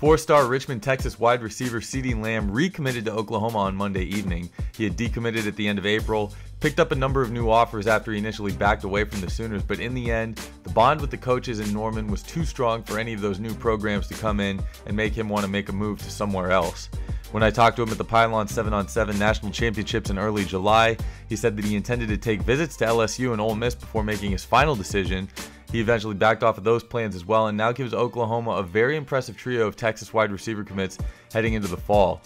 Four star Richmond, Texas wide receiver CeeDee Lamb recommitted to Oklahoma on Monday evening. He had decommitted at the end of April, picked up a number of new offers after he initially backed away from the Sooners, but in the end, the bond with the coaches in Norman was too strong for any of those new programs to come in and make him want to make a move to somewhere else. When I talked to him at the Pylon 7 on 7 National Championships in early July, he said that he intended to take visits to LSU and Ole Miss before making his final decision, he eventually backed off of those plans as well and now gives Oklahoma a very impressive trio of Texas wide receiver commits heading into the fall.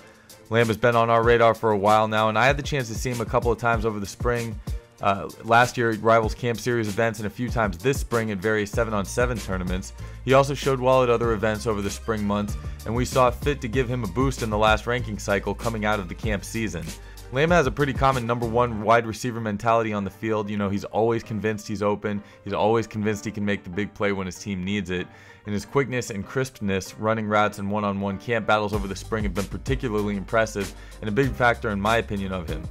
Lamb has been on our radar for a while now, and I had the chance to see him a couple of times over the spring. Uh, last year at Rivals Camp Series events and a few times this spring at various 7 on 7 tournaments. He also showed well at other events over the spring months, and we saw fit to give him a boost in the last ranking cycle coming out of the camp season. Lamb has a pretty common number one wide receiver mentality on the field. You know, he's always convinced he's open. He's always convinced he can make the big play when his team needs it. And his quickness and crispness running routes and one on one camp battles over the spring have been particularly impressive and a big factor, in my opinion, of him.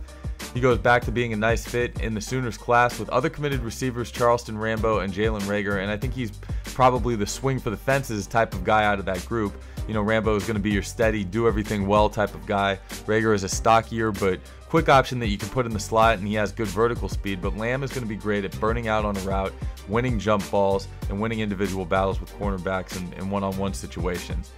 He goes back to being a nice fit in the Sooners class with other committed receivers Charleston Rambo and Jalen Reagor, and I think he's probably the swing for the fences type of guy out of that group. You know, Rambo is going to be your steady, do everything well type of guy. Reagor is a stockier but quick option that you can put in the slot, and he has good vertical speed. But Lamb is going to be great at burning out on a route, winning jump balls, and winning individual battles with cornerbacks in one on one situations.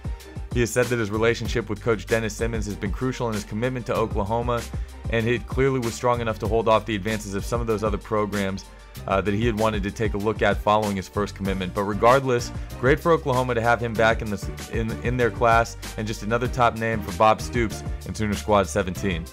He has said that his relationship with coach Dennis Simmons has been crucial in his commitment to Oklahoma, and it clearly was strong enough to hold off the advances of some of those other programs uh, that he had wanted to take a look at following his first commitment. But regardless, great for Oklahoma to have him back in, the, in, in their class, and just another top name for Bob Stoops and Sooner Squad 17.